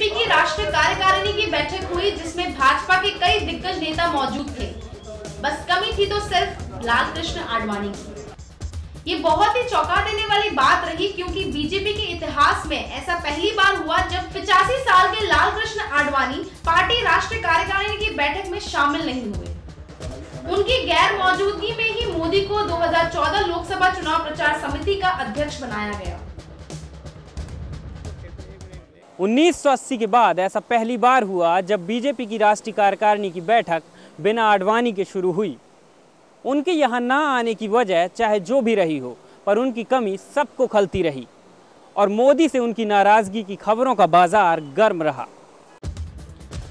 राष्ट्रीय कार्यकारिणी की बैठक हुई, जिसमें भाजपा के कई दिग्गज नेता मौजूद थे। बस कमी थी तो सिर्फ़ लाल कृष्ण आडवाणी की। ये बहुत ही चौंका देने वाली बात रही, क्योंकि बीजेपी के इतिहास में ऐसा पहली बार हुआ जब पिचासी साल के लाल कृष्ण आडवाणी पार्टी राष्ट्रीय कार्यकारिणी की बैठक में शामिल नहीं हुए। उनकी गैर मौजूदगी में ही मोदी को 2014 लोकसभा चुनाव प्रचार समिति का अध्यक्ष बनाया गया। 1980 के बाद ऐसा पहली बार हुआ जब बीजेपी की राष्ट्रीय कार्यकारिणी की बैठक बिना आडवाणी के शुरू हुई। उनके यहाँ ना आने की वजह चाहे जो भी रही हो, पर उनकी कमी सबको खलती रही और मोदी से उनकी नाराज़गी की खबरों का बाज़ार गर्म रहा।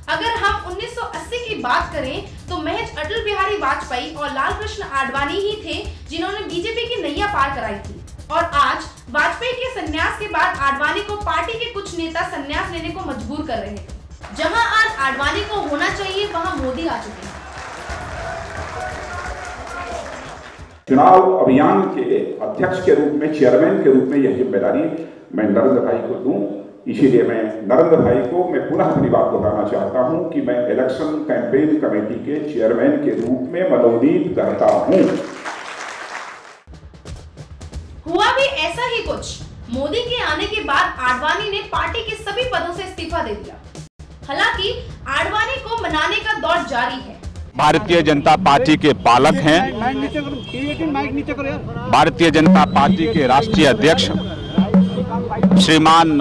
अगर हम 1980 की बात करें तो महज अटल बिहारी वाजपेयी और लाल कृष्ण आडवाणी ही थे जिन्होंने बीजेपी की नैया पार कराई थी। और आज वाजपेयी के संन्यास के बाद आडवाणी को पार्टी के कुछ नेता संन्यास लेने को मजबूर कर रहे हैं। जहाँ आज आडवाणी को होना चाहिए, वहाँ मोदी आ चुके हैं। चुनाव अभियान के अध्यक्ष के रूप में चेयरमैन के रूप में यह ज़िम्मेदारी मैं नरेंद्र भाई को दूँ। इसीलिए मैं नरेंद्र भाई को मैं पुनः अपनी बात दोहराना चाहता हूँ कि मैं इलेक्शन कैंपेन कमेटी के चेयरमैन के रूप में मनोनीत करता हूँ। हुआ भी ऐसा ही कुछ। मोदी के आने के बाद आडवाणी ने पार्टी के सभी पदों से इस्तीफा दे दिया। हालाँकि आडवाणी को मनाने का दौर जारी है। भारतीय जनता पार्टी के पालक हैं। भारतीय जनता पार्टी के राष्ट्रीय अध्यक्ष श्रीमान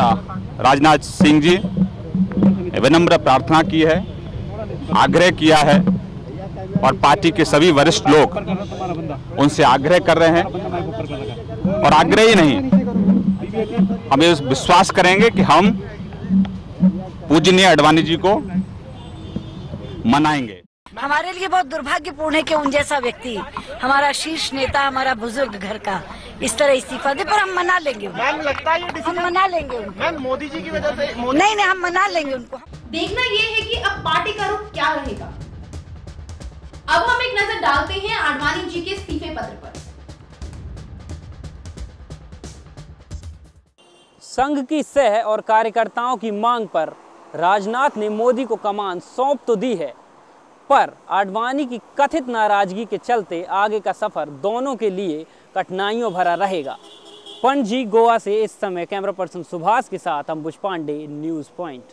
राजनाथ सिंह जी विनम्र प्रार्थना की है आग्रह किया है और पार्टी के सभी वरिष्ठ लोग उनसे आग्रह कर रहे हैं। और आग्रह ही नहीं। हम ये विश्वास करेंगे कि हम पूजनीय अडवाणी जी को मनाएँगे। हमारे लिए बहुत दुर्भाग्यपूर्ण है कि उन जैसा व्यक्ति हमारा शीर्ष नेता हमारा बुज़ुर्ग घर का इस तरह इस्तीफा दे पर हम मना लेंगे मैम लगता है हम मना लेंगे मैम मोदी जी की वजह से नहीं नहीं हम मना लेंगे उनको। देखना ये है कि अब पार्टी का रुख क्या रहेगा। अब हम एक नज़र डालते हैं आडवाणी जी के इस्तीफे संघ की सह और कार्यकर्ताओं की मांग पर राजनाथ ने मोदी को कमान सौंप तो दी है, पर आडवाणी की कथित नाराज़गी के चलते आगे का सफ़र दोनों के लिए कठिनाइयों भरा रहेगा। पणजी, गोवा से इस समय कैमरा पर्सन सुभाष के साथ अंबुज पांडे, न्यूज़ पॉइंट।